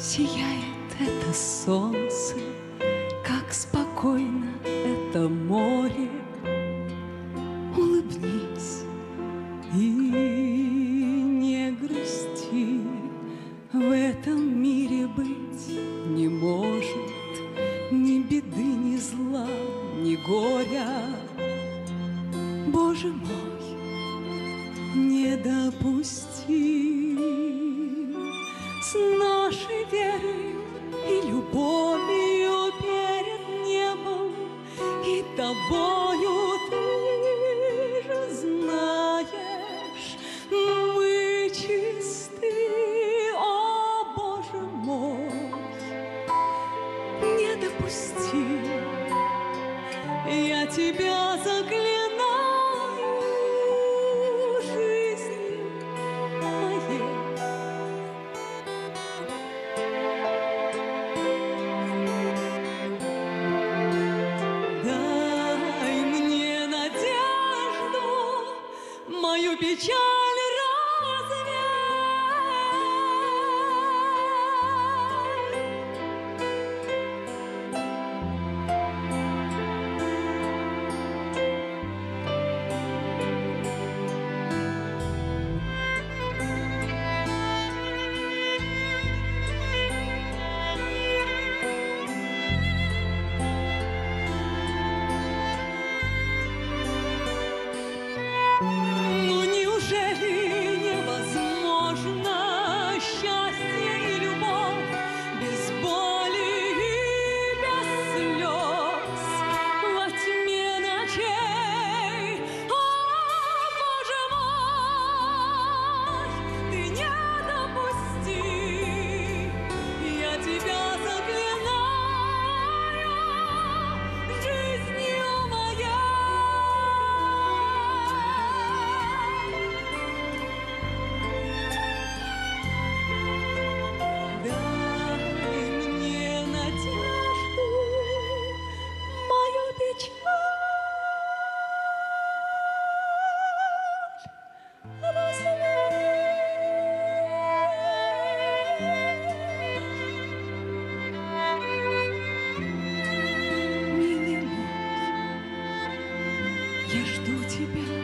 сияет это солнце, как спокойно это море. Улыбнись и не грусти, в этом мире быть не может ни беды, ни зла, ни горя. Боже мой, не допусти с нашей верой и любовью перед небом и тобою ты же знаешь, мы чисты, о Боже мой, не допусти, я тебя заклинаю мою печаль тебя.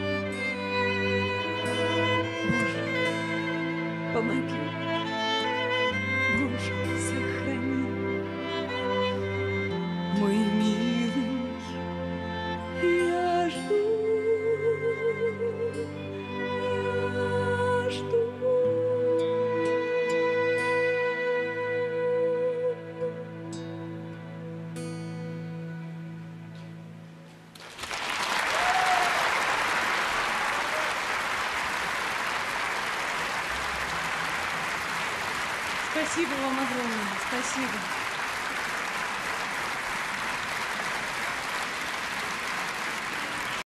Боже, помоги. Боже, сохрани. Спасибо вам огромное. Спасибо.